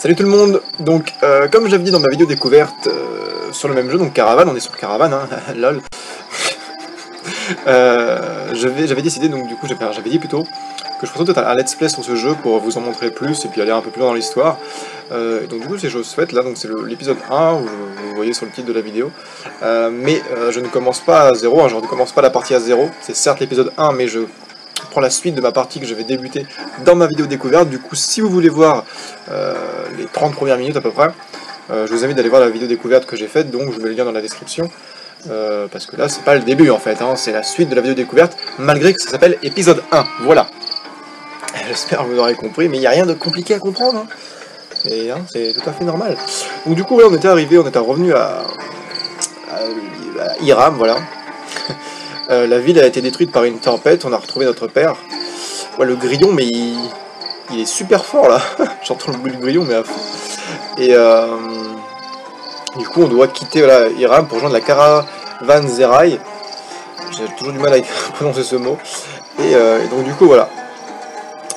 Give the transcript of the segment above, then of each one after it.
Salut tout le monde Donc, euh, comme j'avais dit dans ma vidéo découverte euh, sur le même jeu, donc Caravane, on est sur Caravane, hein, lol. euh, j'avais décidé, donc du coup, j'avais dit plutôt que je ferais peut-être un let's play sur ce jeu pour vous en montrer plus et puis aller un peu plus loin dans l'histoire. Donc du coup, c'est chose faite, là, donc c'est l'épisode 1, vous, voyez sur le titre de la vidéo. Mais je ne commence pas à 0, hein, je ne commence pas la partie à 0, c'est certes l'épisode 1, mais je prends la suite de ma partie que je vais débuter dans ma vidéo découverte. Du coup, si vous voulez voir euh, les 30 premières minutes à peu près, euh, je vous invite d'aller voir la vidéo découverte que j'ai faite, donc je mets le lien dans la description. Euh, parce que là, c'est pas le début en fait, hein, c'est la suite de la vidéo découverte, malgré que ça s'appelle épisode 1. Voilà. J'espère que vous aurez compris, mais il n'y a rien de compliqué à comprendre. Hein. Et hein, c'est tout à fait normal. Donc du coup, là, on était arrivé, on était revenu à Iram, voilà. Euh, la ville a été détruite par une tempête, on a retrouvé notre père. Ouais, le grillon, mais il, est super fort là. J'entends le bruit du grillon, mais à fond. Et euh, du coup, on doit quitter Iram pour rejoindre la caravane Zerai. J'ai toujours du mal à prononcer ce mot. Et, euh, et, donc, du coup, voilà.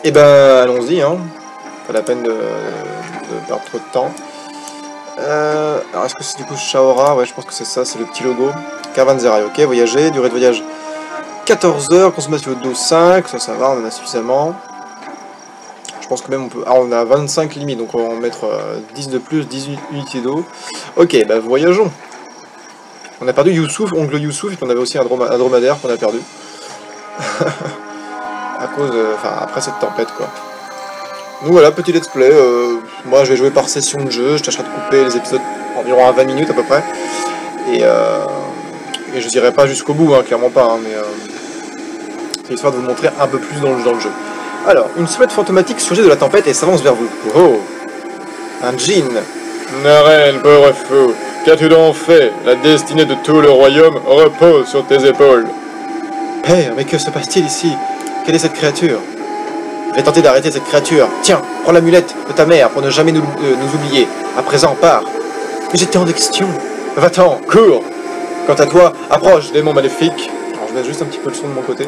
Et ben, allons-y, hein. Pas la peine de, de, perdre trop de temps. Euh, alors, est-ce que c'est du coup Shaora? Ouais, je pense que c'est ça, c'est le petit logo. Caravane Zerai, ok, voyager, durée de voyage 14 heures, consommation d'eau 5, ça ça va, on en a suffisamment. Je pense que même on peut... Ah, on a 25 limites, donc on va en mettre euh, 10 de plus, 18 unités d'eau. Ok, bah voyageons. On a perdu Youssouf, oncle Youssouf, et puis on avait aussi un dromadaire qu'on a perdu. à cause... Euh, enfin, après cette tempête, quoi. Donc voilà, petit let's play. Euh, moi, je vais jouer par session de jeu, je tâcherai de couper les épisodes environ à 20 minutes à peu près. Et... Euh, et je dirais pas jusqu'au bout, hein, clairement pas, hein, mais euh, c'est histoire de vous montrer un peu plus dans le, dans le jeu. Alors, une silhouette fantomatique surgit de la tempête et s'avance vers vous. Oh Un djinn Naren, pauvre fou, qu'as-tu donc fait? La destinée de tout le royaume repose sur tes épaules. Père, mais que se passe-t-il ici? Quelle est cette créature? Je vais tenter d'arrêter cette créature. Tiens, prends l'amulette de ta mère pour ne jamais nous, euh, nous oublier. À présent, pars. Mais j'ai tant de questions. Va-t'en, cours Quant à toi, approche, démon maléfique. Alors je mets juste un petit peu le son de mon côté.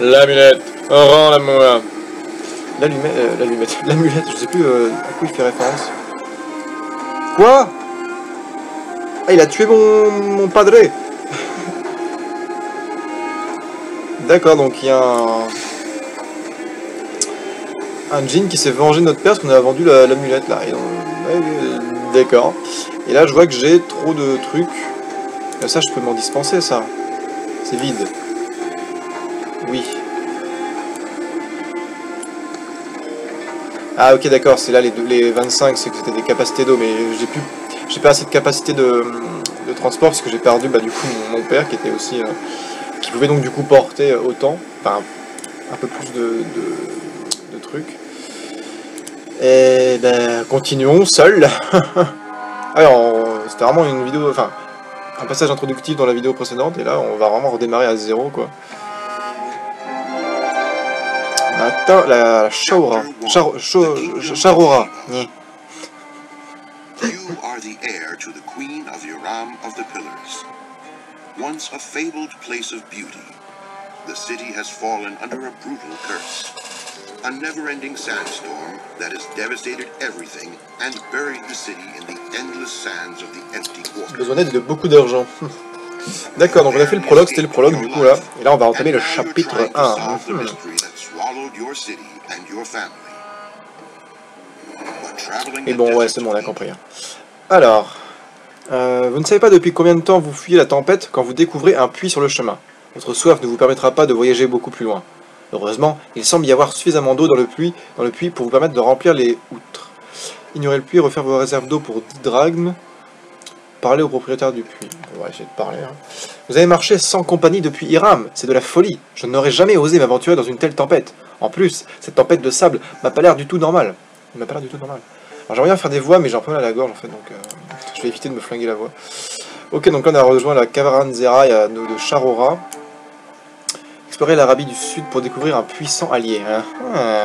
L'amulette, rends-la-moi. L'allumette, euh, l'allumette, l'amulette, je sais plus euh, à quoi il fait référence. Quoi? Ah, il a tué mon, mon padré D'accord, donc il y a un... Un djinn qui s'est vengé de notre père parce qu'on a vendu l'amulette la, là. Ouais, D'accord. Et là, je vois que j'ai trop de trucs. Ça, je peux m'en dispenser, ça. C'est vide. Oui. Ah, ok, d'accord, c'est là les, les 25, c'est que c'était des capacités d'eau, mais j'ai plus... J'ai pas assez de capacité de, transport, parce que j'ai perdu, bah, du coup, mon, père, qui était aussi... Euh, qui pouvait donc, du coup, porter autant. Enfin, un peu plus de, de, de trucs. Et, ben, continuons, seul. Alors, c'était vraiment une vidéo... Enfin, un passage introductif dans la vidéo précédente, et là on va vraiment redémarrer à zéro quoi. On a atteint la Charora. You are the heir to the queen of of the Pillars. Once a fabled place of beauty, the city has fallen under a brutal curse. A never-ending sandstorm that has devastated everything and buried the city in the endless sands of the empty quarter. Besoin d'aide de beaucoup d'argent. D'accord, donc on a fait le prologue, c'était le prologue du coup là. Et là on va entamer le chapitre 1. Et bon ouais c'est bon on a compris. Hein. Alors, euh, vous ne savez pas depuis combien de temps vous fuyez la tempête quand vous découvrez un puits sur le chemin. Votre soif ne vous permettra pas de voyager beaucoup plus loin. Heureusement, il semble y avoir suffisamment d'eau dans le puits pour vous permettre de remplir les outres. Ignorez le puits, refaire vos réserves d'eau pour 10 drachmes. Parlez au propriétaire du puits. On va essayer de parler. Hein. Vous avez marché sans compagnie depuis Iram, c'est de la folie. Je n'aurais jamais osé m'aventurer dans une telle tempête. En plus, cette tempête de sable m'a pas l'air du tout normal. Il m'a pas l'air du tout normal. Alors j'aimerais bien faire des voix, mais j'ai un peu mal à la gorge en fait, donc euh, je vais éviter de me flinguer la voix. Ok, donc là on a rejoint la Cavaranzera de Charora. L'Arabie du Sud pour découvrir un puissant allié. Ah,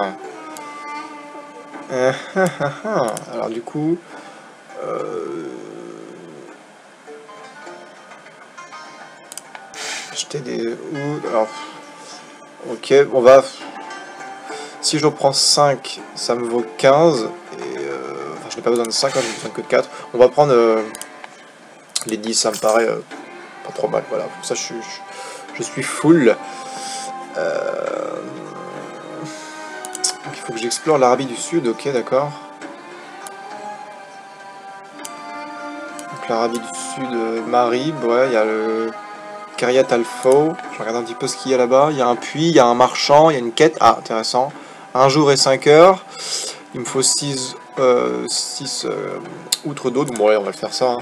Alors du coup... Euh... Acheter des... Alors... Ok, on va... Si je reprends 5, ça me vaut 15. Et n'ai pas besoin de 5, hein, j'ai besoin que de 4. On va prendre euh, les 10, ça me paraît euh, pas trop mal. Voilà, pour ça je je, je suis full. Euh, il faut que j'explore l'Arabie du Sud, ok d'accord. Donc l'Arabie du Sud, euh, Marib, ouais, il y a le Karyat Alfo, je regarde un petit peu ce qu'il y a là-bas, il y a un puits, il y a un marchand, il y a une quête, ah intéressant, un jour et 5 heures, il me faut 6 euh, euh, outres d'eau, donc bon ouais, on va le faire ça. Hein.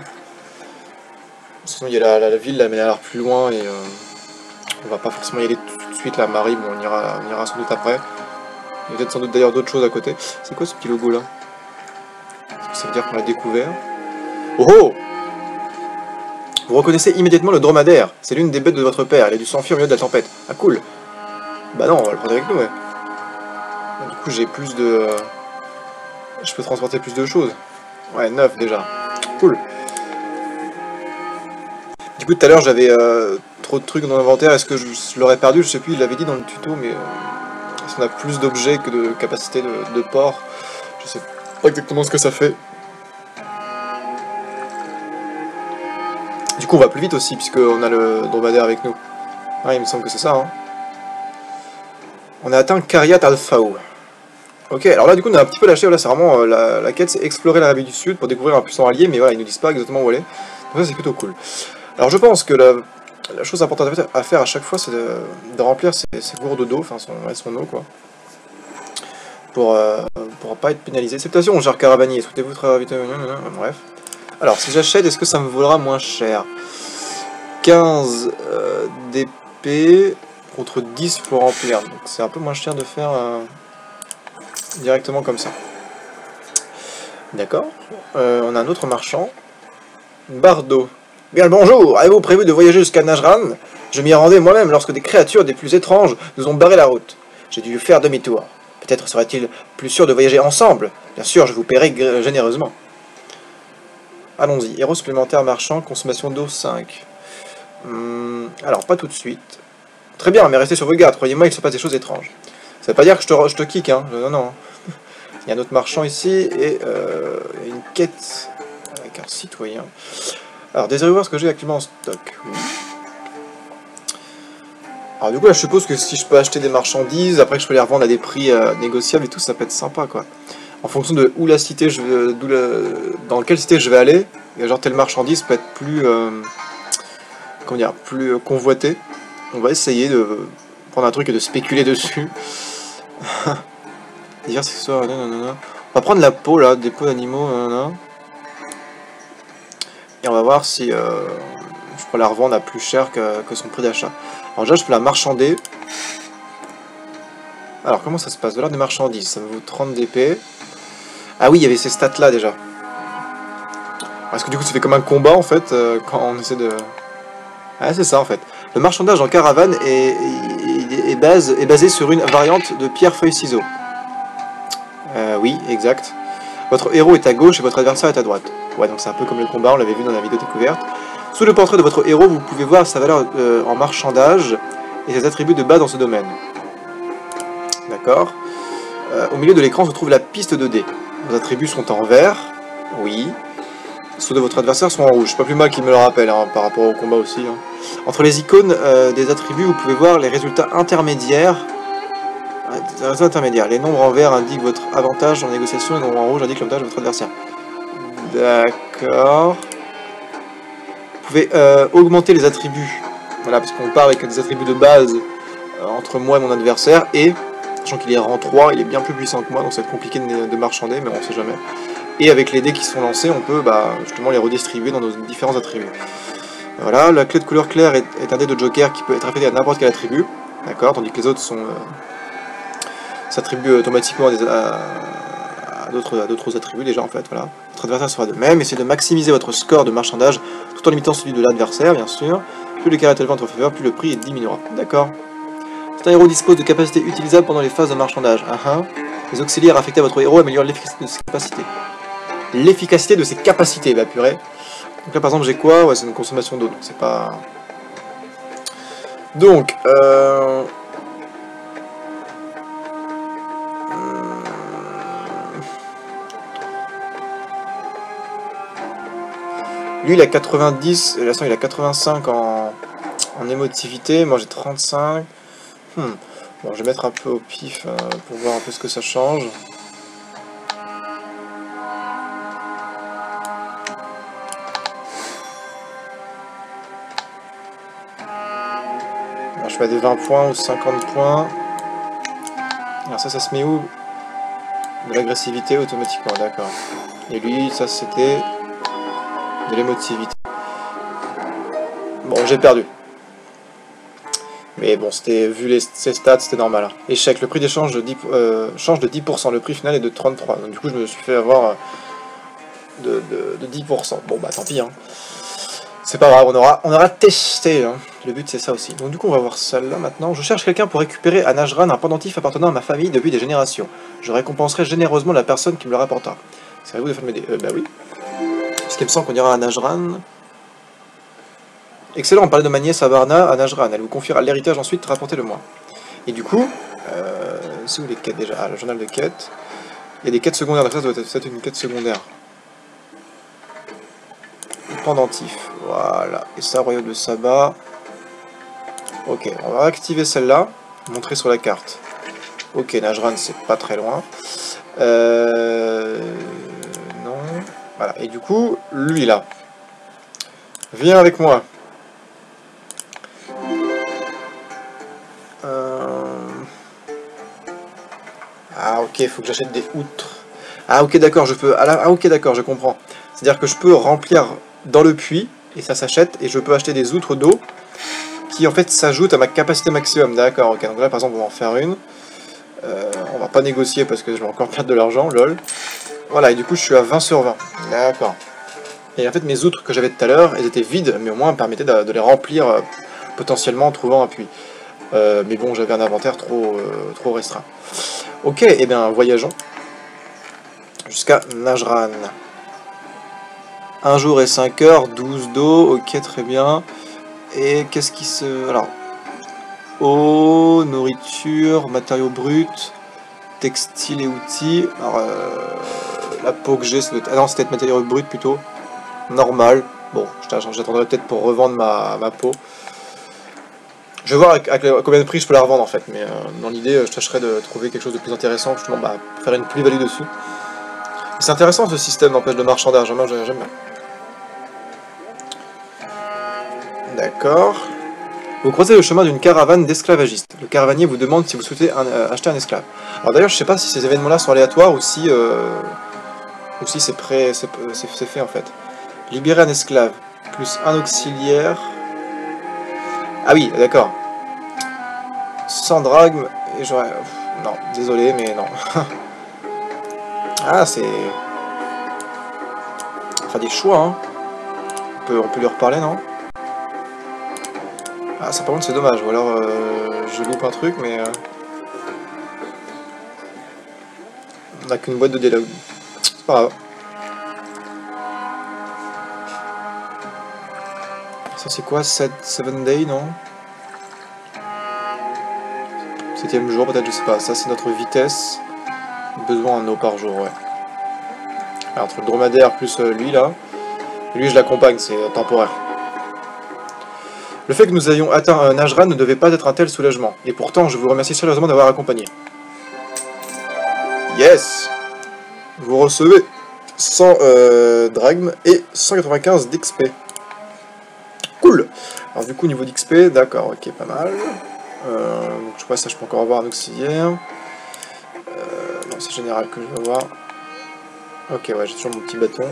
Sinon il y a la, la- la ville là, mais elle a l'air plus loin et euh, on va pas forcément y aller tout suite là, Marib, on ira, on ira sans doute après. Il y a peut-être sans doute d'ailleurs d'autres choses à côté. C'est quoi ce petit logo là? Est-ce que ça veut dire qu'on l'a découvert? Oh oh Vous reconnaissez immédiatement le dromadaire. C'est l'une des bêtes de votre père. Il a dû s'enfuir au milieu de la tempête. Ah cool. Bah non, on va le prendre avec nous, ouais. Du coup, j'ai plus de... euh, Je peux transporter plus de choses. Ouais, 9 déjà. Cool. Du coup, tout à l'heure, j'avais euh, trop de trucs dans l'inventaire. Est-ce que je, l'aurais perdu? Je sais plus, il l'avait dit dans le tuto, mais... euh, Est-ce qu'on a plus d'objets que de capacité de, port? Je sais pas exactement ce que ça fait. Du coup, on va plus vite aussi, puisqu'on a le dromadaire avec nous. Ouais, il me semble que c'est ça. Hein. On a atteint Karyat Alphao. Ok, alors là, du coup, on a un petit peu lâché. Là, c'est vraiment euh, la, la quête, c'est explorer l'Arabie du Sud pour découvrir un puissant allié, mais voilà, ils nous disent pas exactement où aller. Donc, ça, c'est plutôt cool. Alors, je pense que la, la chose importante à faire- à chaque fois, c'est de, remplir ses, gourdes d'eau, enfin, son, eau, quoi. Pour, euh, pour pas être pénalisé. Salutations, cher Caravanier. Souhaitez-vous travailler vite Bref. Alors, si j'achète, est-ce que ça me vaudra moins cher? 15 euh, d'épée contre 10 pour remplir. Donc c'est un peu moins cher de faire euh, directement comme ça. D'accord. Euh, on a un autre marchand. Bardo. Bien le bonjour. Avez-vous prévu de voyager jusqu'à Najran? Je m'y rendais moi-même lorsque des créatures des plus étranges nous ont barré la route. J'ai dû faire demi-tour. Peut-être serait-il plus sûr de voyager ensemble. Bien sûr, je vous paierai généreusement. Allons-y. Héros supplémentaire marchand, consommation d'eau 5. Hum, alors, pas tout de suite. Très bien, mais restez sur vos gardes. Croyez-moi, il se passe des choses étranges. Ça veut pas dire que je te, je te kick, hein. Non, non. Il y a un autre marchand ici et euh, une quête avec un citoyen. Alors, voir ce que j'ai actuellement en stock. Alors, du coup, je suppose que si je peux acheter des marchandises, après que je peux les revendre à des prix euh, négociables et tout, ça peut être sympa, quoi. En fonction de où la cité, je d'où la- dans quelle cité je vais aller, et genre telle marchandise peut être plus, euh, comment dire, plus euh, convoitée. On va essayer de prendre un truc et de spéculer dessus. Nanana. On va prendre la peau là, des peaux d'animaux, nanana. On va voir si euh, je peux la revendre à plus cher que, son prix d'achat. Alors déjà, je peux la marchander. Alors, comment ça se passe? De l'ordre des marchandises, ça vaut 30 d'épée. Ah oui, il y avait ces stats là déjà. Parce que du coup, ça fait comme un combat en fait, euh, quand on essaie de. Ah, c'est ça en fait. Le marchandage en caravane est, base- est basé sur une variante de pierre, feuille, ciseaux. Euh, oui, exact. Votre héros est à gauche et votre adversaire est à droite. Ouais, donc c'est un peu comme le combat, on l'avait vu dans la vidéo découverte. Sous le portrait de votre héros, vous pouvez voir sa valeur euh, en marchandage et ses attributs de base dans ce domaine. D'accord. Euh, au milieu de l'écran se trouve la piste de dés. Vos attributs sont en vert, oui. Ceux de votre adversaire sont en rouge. Pas plus mal qu'il me le rappelle hein, par rapport au combat aussi. hein. Entre les icônes euh, des attributs, vous pouvez voir les résultats intermédiaires. Ah, résultats intermédiaires. Les nombres en vert indiquent votre avantage en négociation et les nombres en rouge indiquent l'avantage de votre adversaire. D'accord. Vous pouvez euh, augmenter les attributs. Voilà, parce qu'on part avec des attributs de base euh, entre moi et mon adversaire. Et, sachant qu'il est rang 3, il est bien plus puissant que moi, donc ça va être compliqué de, de marchander, mais on sait jamais. Et avec les dés qui sont lancés, on peut bah, justement les redistribuer dans nos différents attributs. Voilà, la clé de couleur claire est, un dé de joker qui peut être affecté à n'importe quel attribut. D'accord, tandis que les autres sont euh, s'attribuent automatiquement à à d'autres attributs déjà en fait. Voilà. Votre adversaire sera de même. Essayez de maximiser votre score de marchandage tout en limitant celui de l'adversaire, bien sûr. Plus le carré est élevé en faveur, plus le prix diminuera. D'accord. Cet héros dispose de capacités utilisables pendant les phases de marchandage. Ah, ah. Les auxiliaires affectés à votre héros améliorent l'efficacité de ses capacités. L'efficacité de ses capacités, bah purée. Donc là par exemple j'ai quoi? Ouais c'est une consommation d'eau, donc c'est pas... Donc, euh... Lui, il a 90, l'instant il a 85 en, émotivité, moi j'ai 35. Hmm. Bon, je vais mettre un peu au pif euh, pour voir un peu ce que ça change. Je mets des 20 points ou 50 points. Alors ça, ça se met où? De l'agressivité automatiquement, d'accord. Et lui, ça c'était de l'émotivité. Bon, j'ai perdu. Mais bon, c'était vu les, ses stats, c'était normal. hein. Échec, le prix d'échange de 10 euh, change de 10%, le prix final est de 33. Donc du coup, je me suis fait avoir euh, de, de, de 10%. Bon bah tant pis. Hein. C'est pas grave, on aura, on aura testé. hein. Le but c'est ça aussi. Donc du coup, on va voir celle-là maintenant. Je cherche quelqu'un pour récupérer à Najran un pendentif appartenant à ma famille depuis des générations. Je récompenserai généreusement la personne qui me le rapportera. C'est à vous de faire m'aider. Euh, bah oui. Parce qu'il me semble qu'on ira à Najran. Excellent, on parlait de ma nièce à Najran. Elle vous confiera l'héritage ensuite, rapportez-le moi. Et du coup, euh, c'est où les quêtes déjà? Ah, le journal de quêtes. Il y a des quêtes secondaires, donc ça doit être une quête secondaire. Pendentif, voilà. Et ça, royaume de Saba. Ok, on va activer celle-là, montrer sur la carte. Ok, Najran, c'est pas très loin. Euh... Voilà, et du coup, lui là. Viens avec moi. Euh... Ah ok, faut que j'achète des outres. Ah ok d'accord, je peux... Ah, ah, ok d'accord, je comprends. C'est-à-dire que je peux remplir dans le puits, et ça s'achète, et je peux acheter des outres d'eau qui en fait s'ajoutent à ma capacité maximum. D'accord, ok, donc là par exemple on va en faire une. Euh, on va pas négocier parce que je vais encore perdre de l'argent, lol. Voilà, et du coup je suis à 20 sur 20. D'accord. Et en fait mes outres que j'avais tout à l'heure, elles étaient vides, mais au moins elles me permettaient de, de les remplir euh, potentiellement en trouvant un puits. Euh, mais bon, j'avais un inventaire trop, euh, trop restreint. Ok, et bien voyageons jusqu'à Najran. Un jour et 5 heures, 12 d'eau, ok très bien. Et qu'est-ce qui se... Alors, eau, nourriture, matériaux bruts, textiles et outils. Alors, euh, la peau que j'ai, ça doit être... Ah non, c'était matériaux bruts plutôt. Normal. Bon, j'att- j'attendrai peut-être pour revendre ma, peau. Je vais voir le- combien de prix je peux la revendre en fait, mais euh, dans l'idée, euh, je tâcherai de trouver quelque chose de plus intéressant, justement, bah, faire une plus-value dessus. C'est intéressant ce système n'empêche de marchandage, hein, j'aime bien. D'accord. Vous croisez le chemin d'une caravane d'esclavagistes. Le caravanier vous demande si vous souhaitez euh, acheter un esclave. Alors d'ailleurs, je sais pas si ces événements-là sont aléatoires ou si, ou si c'est prêt, c'est fait en fait. Libérer un esclave plus un auxiliaire. Ah oui, d'accord. Sans dragme et j'aurais. Non, désolé, mais non. ah, c'est. Enfin, des choix, hein. On peut, on peut lui reparler, non? Ah, ça par contre, c'est dommage. Ou alors, euh, je loupe un truc, mais. euh, On n'a qu'une boîte de dialogue. Ça, c'est quoi 7 day, non? Septième jour, peut-être, je sais pas. Ça, c'est notre vitesse. Besoin en eau par jour, ouais. Entre le dromadaire plus euh, lui, là. Lui, je l'accompagne, c'est euh, temporaire. Le fait que nous ayons atteint un Najran ne devait pas être un tel soulagement. Et pourtant, je vous remercie sérieusement d'avoir accompagné. Yes Vous recevez 100 euh, et 195 d'XP. Cool Alors du coup, niveau d'XP, d'accord, ok, pas mal. Euh, donc, je crois que ça, je peux encore avoir un auxiliaire. Euh, non, c'est général que je vais avoir. Ok, ouais, j'ai toujours mon petit bâton.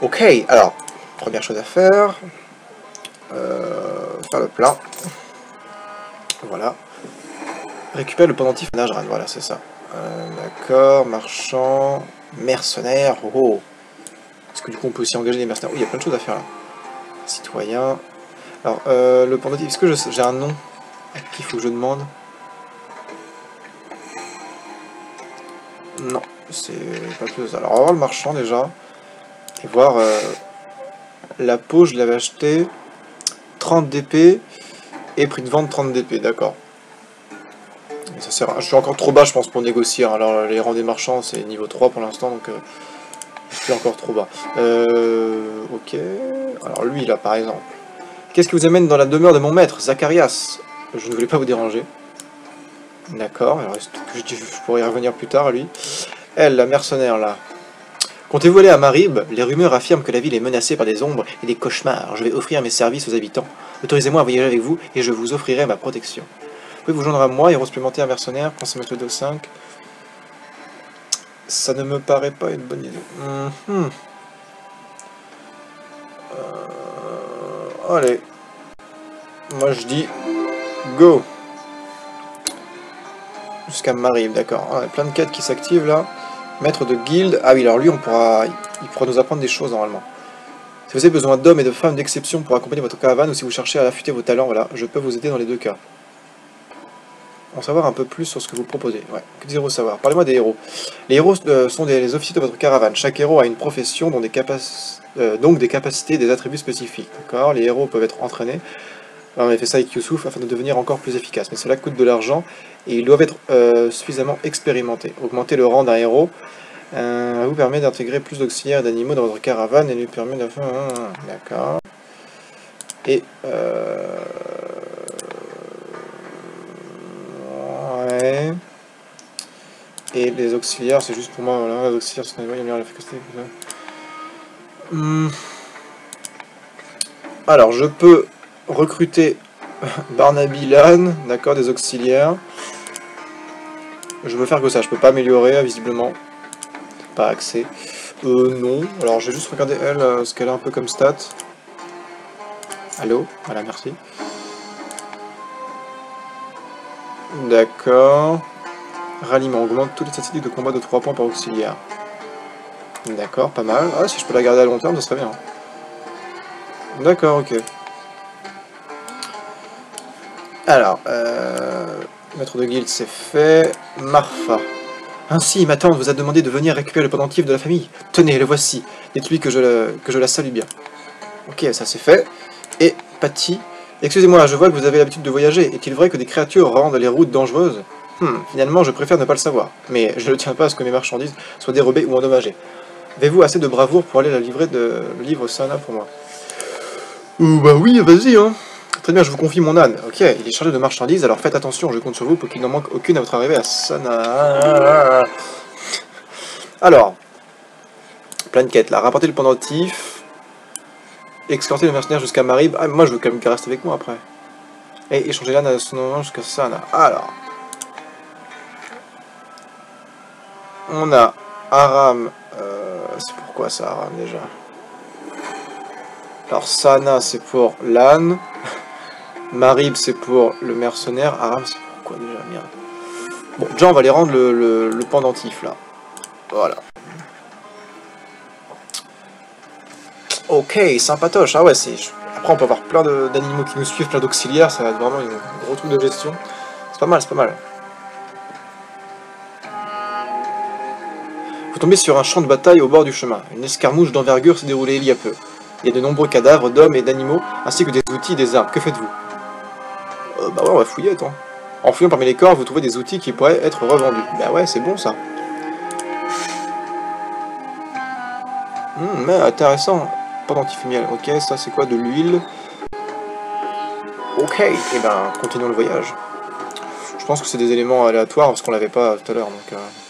Ok, alors, première chose à faire. Euh, faire le plat. Voilà. Récupère le pendentif Najran, voilà, c'est ça. Euh, D'accord, marchand, mercenaire, oh, oh. Est-ce que du coup on peut aussi engager des mercenaires Oui, il y a plein de choses à faire là. Citoyen. Alors, euh, le pendentif, est-ce que j'ai un nom à qui faut que je demande? Non, c'est pas plus. Alors, on va voir le marchand déjà. Et voir. euh, la peau, je l'avais acheté 30 d'épée et prix de vente 30 d'épée, d'accord. Ça sert à- Je suis encore trop bas, je pense, pour négocier. hein. Alors, les rangs des marchands, c'est niveau 3 pour l'instant, donc euh, Je suis encore trop bas. Euh, ok. Alors lui, là, par exemple. Qu'est-ce qui vous amène dans la demeure de mon maître, Zacharias? Je ne voulais pas vous déranger. D'accord, alors je, je, pourrais y revenir plus tard, lui. Elle, la mercenaire, là. Comptez-vous aller à Marib? Les rumeurs affirment que la ville est menacée par des ombres et des cauchemars. Je vais offrir mes services aux habitants. Autorisez-moi à voyager avec vous et je vous offrirai ma protection. Vous pouvez vous joindre à moi, héros supplémentaire mercenaire, consommateur de 5. Ça ne me paraît pas une bonne idée. -hmm. euh... Allez. Moi je dis go. Jusqu'à Marib, d'accord. Ah, plein de quêtes qui s'activent là. Maître de guilde. Ah oui, alors lui, on pourra, il pourra nous apprendre des choses normalement. Si vous avez besoin d'hommes et de femmes d'exception pour accompagner votre caravane ou si vous cherchez à affûter vos talents, voilà, je peux vous aider dans les deux cas. En savoir un peu plus sur ce que vous proposez. Ouais, que des héros savoir? Parlez-moi des héros. Les héros euh, sont des, officiers de votre caravane. Chaque héros a une profession, dont des euh, donc des capacités et des attributs spécifiques. D'accord? Les héros peuvent être entraînés. On a fait ça avec Yusuf afin de devenir encore plus efficace. Mais cela coûte de l'argent et ils doivent être euh, suffisamment expérimentés. Augmenter le rang d'un héros vous permet d'intégrer plus d'auxiliaires d'animaux dans votre caravane et lui permet de... D'accord? Et... Et les auxiliaires, c'est juste pour moi, voilà, les auxiliaires, c'est l'efficacité. Hmm. Alors, je peux recruter Barnaby Lan, d'accord, des auxiliaires. Je veux faire que ça, je peux pas améliorer, visiblement. Pas accès. Euh, non. Alors, je vais juste regarder elle, euh, ce qu'elle a un peu comme stat. Allô? Voilà, merci. D'accord. Ralliement, augmente toutes les statistiques de combat de 3 points par auxiliaire. D'accord, pas mal. Ah, si je peux la garder à long terme, ça serait bien. D'accord, ok. Alors, euh, maître de guilde, c'est fait. Marfa. Ainsi, ma tante vous a demandé de venir récupérer le pendentif de la famille. Tenez, le voici. Dites-lui que, je que je la salue bien. Ok, ça c'est fait. Et Patty. Excusez-moi, je vois que vous avez l'habitude de voyager. Est-il vrai que des créatures rendent les routes dangereuses? Hmm, finalement, je préfère ne pas le savoir. Mais je ne tiens pas à ce que mes marchandises soient dérobées ou endommagées. Avez-vous assez de bravoure pour aller la livrer de le livre Sana pour moi? Oh bah oui, vas-y, hein. Très bien, je vous confie mon âne. Ok, il est chargé de marchandises, alors faites attention, je compte sur vous pour qu'il n'en manque aucune à votre arrivée à Sana. Alors, plein de quêtes là. Rapporter le pendentif. Escorter le mercenaire jusqu'à Marib. Ah, moi je veux quand même qu'il reste avec moi après. Et échanger l'âne à son jusqu'à Sana. Alors. On a Aram. Euh, c'est pourquoi ça, Aram déjà? Alors, Sana, c'est pour l'âne. Marib, c'est pour le mercenaire. Aram, c'est pour quoi déjà? Merde. Bon, déjà, on va les rendre le, le, le pendentif, là. Voilà. Ok, sympatoche. Ah ouais, c'est... Après, on peut avoir plein d'animaux qui nous suivent, plein d'auxiliaires. Ça va être vraiment un gros truc de gestion. C'est pas mal, c'est pas mal. Tombez sur un champ de bataille au bord du chemin. Une escarmouche d'envergure s'est déroulée il y a peu. Il y a de nombreux cadavres d'hommes et d'animaux, ainsi que des outils et des armes. Que faites-vous? Euh, Bah ouais, on va fouiller, attends. En fouillant parmi les corps, vous trouvez des outils qui pourraient être revendus. Bah ouais, c'est bon ça. Hum, mais intéressant. Pendentif miel. Ok, ça c'est quoi De l'huile? Ok, et eh ben continuons le voyage. Je pense que c'est des éléments aléatoires parce qu'on l'avait pas tout à l'heure, donc... Euh...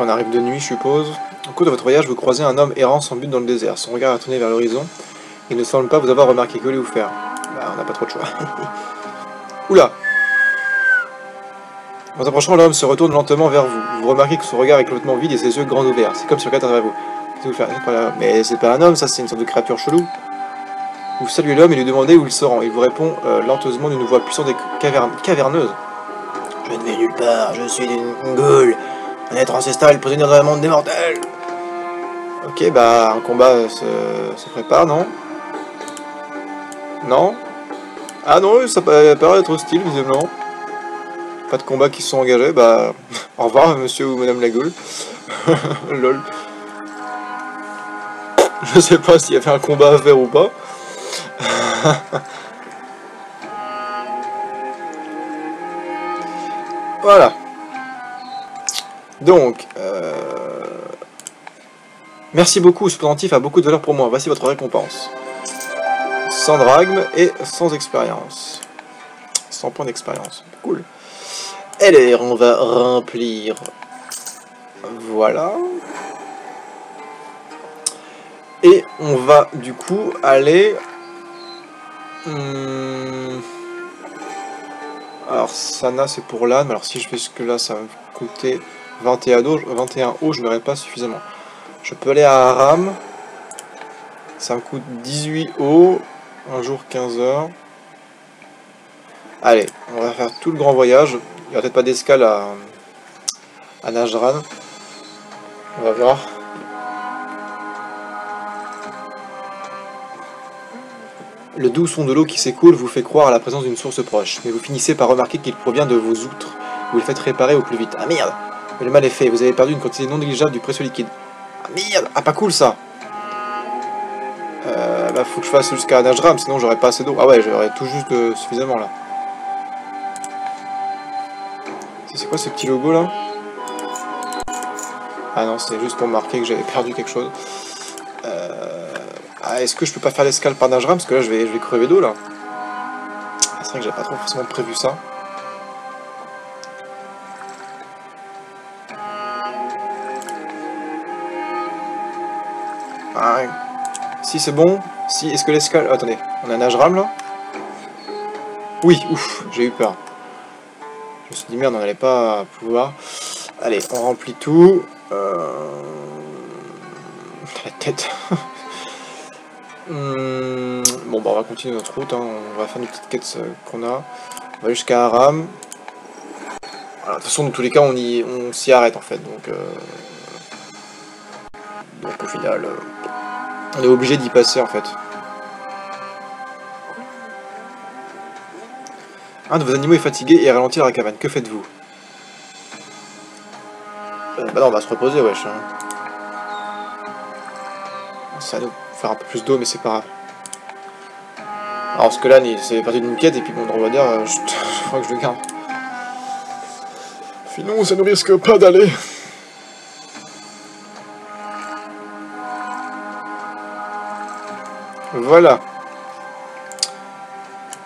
on arrive de nuit, je suppose. Au cours de votre voyage, vous croisez un homme errant sans but dans le désert. Son regard est tourné vers l'horizon. Il ne semble pas vous avoir remarqué. Que voulez-vous faire? Bah, on n'a pas trop de choix. Oula En approchant, l'homme se retourne lentement vers vous. Vous remarquez que son regard est complètement vide et ses yeux grands ouverts. C'est comme si regardait vers vous. Vous Mais c'est pas un homme, ça, c'est une sorte de créature chelou. Vous saluez l'homme et lui demandez où il se rend. Il vous répond euh, lenteusement d'une voix puissante et caverneuse. Je ne vais nulle part, je suis une goule. Un être ancestral posé dans un monde des mortels. Ok, bah un combat se, se prépare, non? Non? Ah non, ça paraît être hostile, visiblement. Pas de combat qui sont engagés, bah... Au revoir, monsieur ou madame la Lol. Je sais pas s'il y avait un combat à faire ou pas. voilà. Donc, euh... merci beaucoup, ce pendentif a beaucoup de valeur pour moi. Voici votre récompense. Sans dragme et sans expérience. 100 points d'expérience. Cool. Allez, on va remplir. Voilà. Et on va du coup aller... Hmm, alors Sana c'est pour l'âne, alors si je fais ce que là ça va me coûter 21 eau, 21 eau je pas suffisamment. Je peux aller à Aram, ça me coûte 18 eau, un jour 15 heures. Allez, on va faire tout le grand voyage, il n'y aura peut-être pas d'escale à, à Najran. On va voir. Le doux son de l'eau qui s'écoule vous fait croire à la présence d'une source proche, mais vous finissez par remarquer qu'il provient de vos outres. Vous le faites réparer au plus vite. Ah merde Mais le mal est fait, vous avez perdu une quantité non négligeable du précieux liquide. Ah merde Ah pas cool ça Euh... Bah faut que je fasse jusqu'à Najram, sinon j'aurais pas assez d'eau. Ah ouais, j'aurais tout juste de... suffisamment là. C'est quoi ce petit logo là? Ah non, c'est juste pour marquer que j'avais perdu quelque chose. Euh... Ah, est-ce que je peux pas faire l'escale par Najram Parce que là, je vais, je vais crever d'eau, là. Ah, c'est vrai que j'avais pas trop forcément prévu ça. Si, c'est bon. Si, est-ce que l'escale... Oh, attendez, on a Najram, là? Oui, ouf, j'ai eu peur. Je me suis dit, merde, on n'allait pas pouvoir... Allez, on remplit tout. Euh... La tête Hum, bon, bah on va continuer notre route, hein. on va faire nos petites quêtes euh, qu'on a. On va jusqu'à Aram. de toute façon, dans tous les cas, on s'y on s'y arrête en fait, donc... Euh... Donc au final, euh... on est obligé d'y passer en fait. Un de vos animaux est fatigué et ralentit la cabane, que faites-vous? Euh, Bah non, on va se reposer, wesh. Ça nous faire un peu plus d'eau, mais c'est pas grave. Alors, ce que là, c'est parti d'une quête, et puis bon, on va dire, euh, je, je, crois que je le garde. Sinon, ça ne risque pas d'aller. Voilà.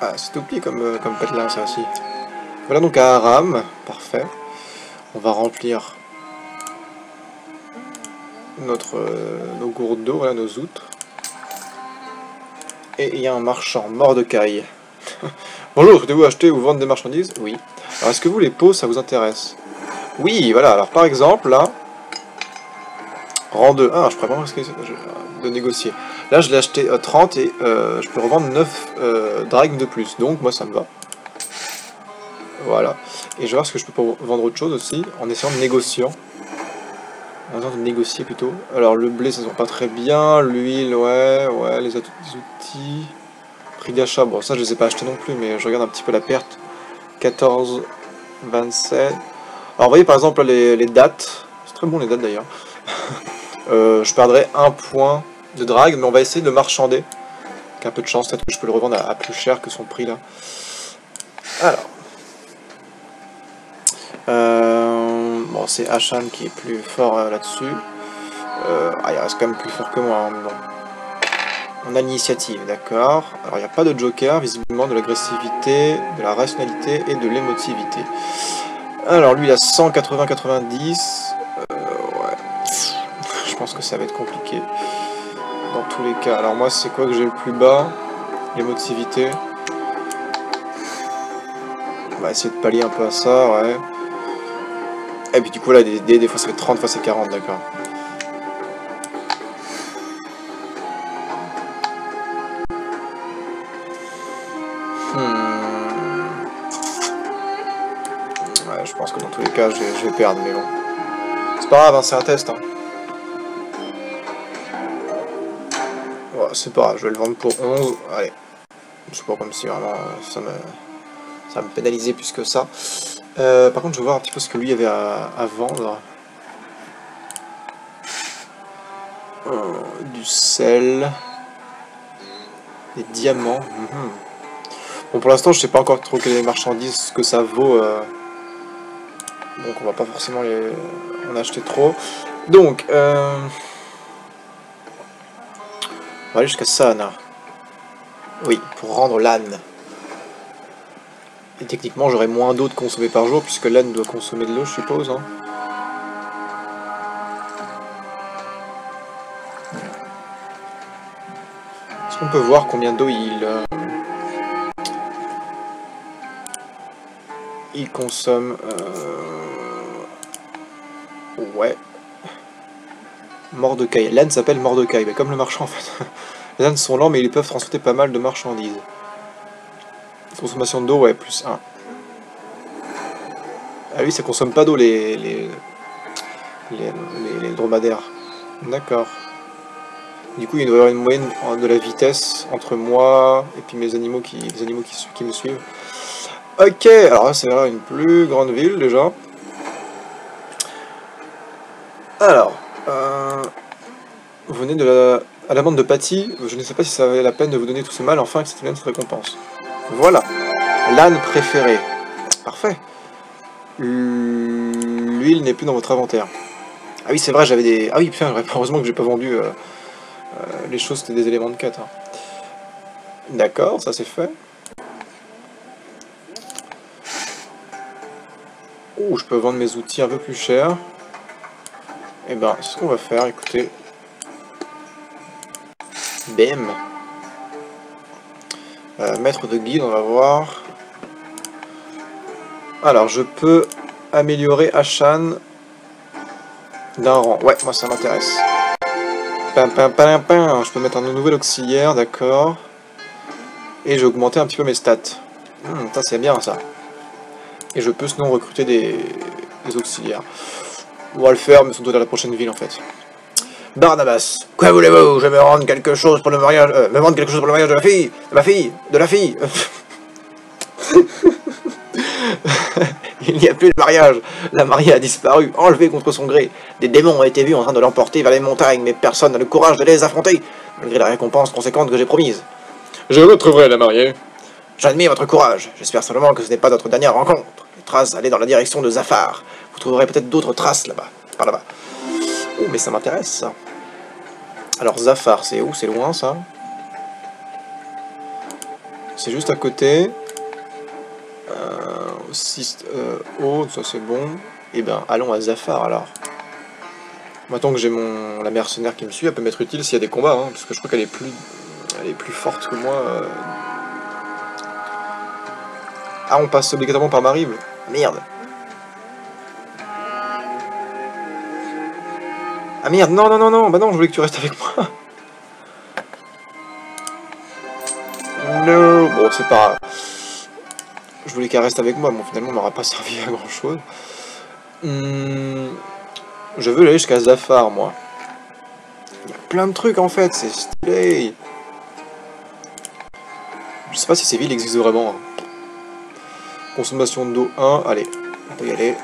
Ah, c'est petit comme, euh, comme là ça aussi. Voilà donc à Aram, parfait. On va remplir notre, euh, nos gourdes d'eau, nos outres. Et il y a un marchand, Mordecai. Bonjour, souhaitez-vous acheter ou vendre des marchandises? Oui. Alors, est-ce que vous, les pots, ça vous intéresse? Oui, voilà. Alors, par exemple, là... Rang 2. Ah, je pourrais pas de négocier. Là, je l'ai acheté 30 et euh, je peux revendre 9 euh, de plus. Donc, moi, ça me va. Voilà. Et je vais voir ce que je peux vendre autre chose aussi, en essayant de négocier. En de négocier plutôt. Alors, le blé, ça se vend pas très bien. L'huile, ouais, ouais, les outils... Prix d'achat, bon, ça, je les ai pas achetés non plus, mais je regarde un petit peu la perte. 14, 27... Alors, voyez, par exemple, les, les dates. C'est très bon, les dates, d'ailleurs. euh, je perdrai un point de drague, mais on va essayer de marchander. Avec un peu de chance, peut-être que je peux le revendre à, plus cher que son prix là. Alors. Euh, bon, c'est Ashan qui est plus fort euh, là-dessus. Euh, ah, il reste quand même plus fort que moi. Hein, bon. On a l'initiative, d'accord. Alors, il n'y a pas de joker, visiblement de l'agressivité, de la rationalité et de l'émotivité. Alors, lui, il a 180-90. Euh, ouais. Je pense que ça va être compliqué dans tous les cas. Alors moi, c'est quoi que j'ai le plus bas? L'émotivité. On va essayer de pallier un peu à ça, ouais. Et puis du coup, là, des, des, des fois, fait 30, fois c'est 40, d'accord. Hmm. Ouais, je pense que dans tous les cas, je je vais perdre, mais bon. C'est pas grave, hein, c'est un test. Hein. C'est pas grave, je vais le vendre pour 11. Allez. C'est pas comme si vraiment ça me, ça me pénalisait plus que ça. Euh, par contre, je vais voir un petit peu ce que lui avait à, vendre. Euh, du sel. Des diamants. Mhm. Bon, pour l'instant, je sais pas encore trop quelles marchandises, ce que ça vaut. euh. Donc, on va pas forcément les... en acheter trop. Donc, euh... on va aller jusqu'à Sana. Oui, pour rendre l'âne. Et techniquement, j'aurai moins d'eau de consommer par jour, puisque l'âne doit consommer de l'eau, je suppose. hein. Est-ce qu'on peut voir combien d'eau il... euh, Il consomme... euh, Ouais. Mordecai. L'âne s'appelle Mordecai, mais comme le marchand en fait. Les ânes sont lents, mais ils peuvent transporter pas mal de marchandises. Consommation d'eau, ouais, plus 1. Ah oui, ça consomme pas d'eau, les, les, les, dromadaires. D'accord. Du coup, il doit y avoir une moyenne en- de la vitesse entre moi et puis mes animaux qui, les animaux qui, me suivent. Ok, alors là, c'est une plus grande ville, déjà. Alors, euh, vous venez de la, à la bande de Patty. Je ne sais pas si ça valait la peine de vous donner tout ce mal, enfin, que c'était bien cette récompense. Voilà, l'âne préféré. Parfait. L'huile n'est plus dans votre inventaire. Ah oui, c'est vrai, j'avais des... Ah oui, putain, heureusement que j'ai pas vendu euh, euh, les choses, c'était des éléments de quête. hein. D'accord, ça c'est fait. Oh, je peux vendre mes outils un peu plus cher. Et ben, ce qu'on va faire, écoutez. Bam. Euh, maître de guide, on va voir. Alors, je peux améliorer Ashan d'un rang. Ouais, moi ça m'intéresse. Pam, pam, pam, pam. Je peux mettre un nouvel auxiliaire, d'accord. Et j'ai augmenté un petit peu mes stats. Ça c'est bien ça. Et je peux sinon recruter des, des auxiliaires. On va le faire, mais sans doute à la prochaine ville en fait. Barnabas, quoi voulez-vous? Je vais me rendre quelque chose pour le mariage, euh, me rendre quelque chose pour le mariage de la fille, de ma fille, de la fille. Il n'y a plus de mariage. La mariée a disparu, enlevée contre son gré. Des démons ont été vus en train de l'emporter vers les montagnes, mais personne n'a le courage de les affronter, malgré la récompense conséquente que j'ai promise. Je retrouverai la mariée. J'admire votre courage. J'espère seulement que ce n'est pas notre dernière rencontre. Les traces allaient dans la direction de Zafar. Vous trouverez peut-être d'autres traces là-bas, par là-bas. Oh, mais ça m'intéresse ça. Alors Zafar, c'est où? C'est loin ça C'est juste à côté. Euh, euh, oh, ça c'est bon. Eh ben, allons à Zafar alors. Maintenant que j'ai mon la mercenaire qui me suit, elle peut m'être utile s'il y a des combats, hein, parce que je crois qu'elle est plus, forte que moi. euh. Ah, on passe obligatoirement par Marible. Merde. Ah merde, non, non, non, non, bah non, je voulais que tu restes avec moi. No, bon, c'est pas. Je voulais qu'elle reste avec moi, bon, finalement, elle m'aura pas servi à grand chose. je veux aller jusqu'à Zafar, moi. Il y a plein de trucs en fait, c'est stylé. Je sais pas si ces villes existent vraiment. hein. Consommation d'eau 1, allez, on peut y aller.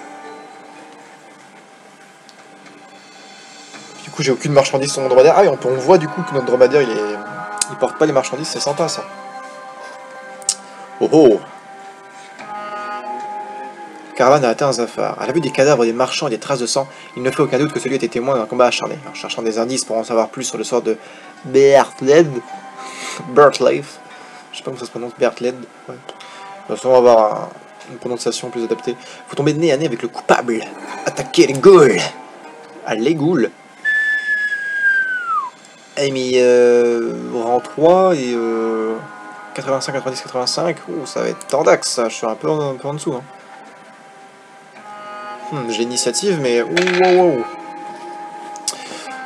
J'ai aucune marchandise sur mon dromadaire. Ah, et on, voit du coup que notre dromadaire, il, est, il porte pas les marchandises, c'est sympa ça. Oh oh Caravane a atteint Zafar. À la vue des cadavres des marchands et des traces de sang, il ne fait aucun doute que celui était témoin d'un combat acharné. En cherchant des indices pour en savoir plus sur le sort de Bertled, Bertleif, je sais pas comment ça se prononce, Bertled. De toute façon, on va avoir un- une prononciation plus adaptée. Vous tombez nez à nez avec le coupable. Attaquez les ghouls Ah, les ghouls Euh, rang 3 et euh, 85, 90, 85, ouh, ça va être tendax ça, je suis un peu, en- un peu en dessous. Hein. Hmm, J'ai l'initiative, mais ouh, ouh, ouh.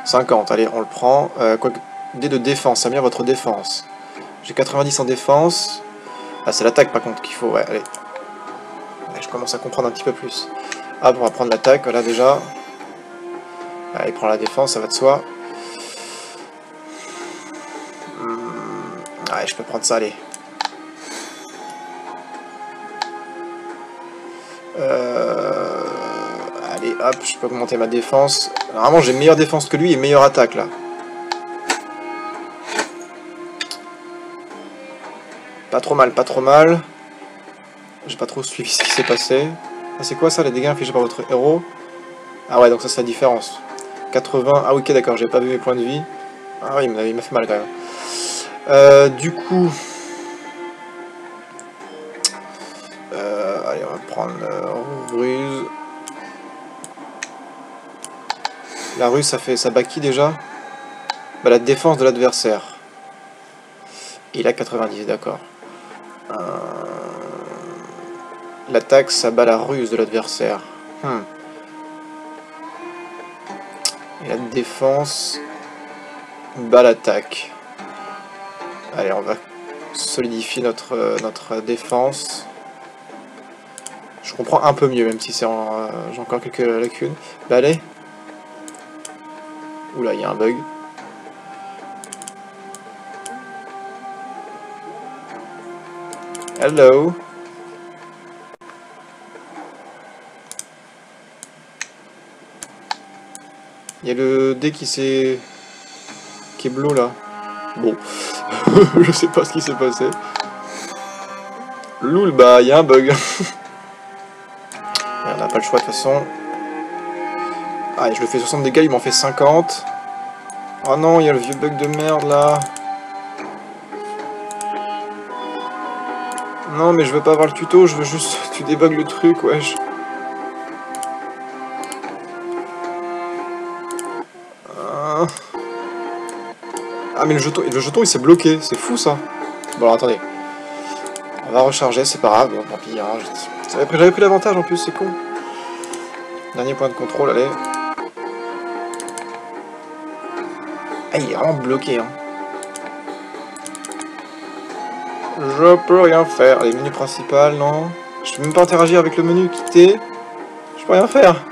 50, allez, on le prend. Euh, quoi dé de défense, ça votre défense. J'ai 90 en défense. Ah, c'est l'attaque par contre qu'il faut, ouais, allez. Je commence à comprendre un petit peu plus. Ah, bon, on va prendre l'attaque, voilà déjà. Allez, prend la défense, ça va de soi. Je peux prendre ça, allez. Euh, allez, hop, je peux augmenter ma défense. Normalement, j'ai meilleure défense que lui et meilleure attaque, là. Pas trop mal, pas trop mal. J'ai pas trop suivi ce qui s'est passé. Ah, c'est quoi ça, les dégâts infligés par votre héros? Ah ouais, donc ça, c'est la différence. 80... Ah ok, d'accord, j'ai pas vu mes points de vie. Ah oui, il m'a fait mal, quand même. Euh, du coup... Euh, allez, on va prendre euh, ruse. La ruse, ça fait ça bat qui déjà bah, La défense de l'adversaire. Il a 90, d'accord. L'attaque, ça bat la ruse de l'adversaire. Hmm. Et la défense bat l'attaque. Allez, on va solidifier notre, euh, notre défense. Je comprends un peu mieux, même si c'est euh, j'ai encore quelques lacunes. Bah allez. Oula, il y a un bug. Hello. Il y a le dé qui s'est... qui est bleu là. Bon. je sais pas ce qui s'est passé. Loul, bah il y a un bug. on n'a pas le choix de toute façon. Ah, je le fais 60 dégâts, il m'en fait 50. Oh non, il y a le vieux bug de merde là. Non, mais je veux pas avoir le tuto, je veux juste... Tu débugs le truc, wesh. Ah, mais le jeton, le jeton il s'est bloqué, c'est fou ça. Bon, alors attendez. On va recharger, c'est pas grave, bon, tant pis. Hein, J'avais pris, l'avantage en plus, c'est con. Dernier point de contrôle, allez. Ah, il est vraiment bloqué, hein. Je peux rien faire. Les menus principales, non. Je peux même pas interagir avec le menu quitter. Je peux rien faire.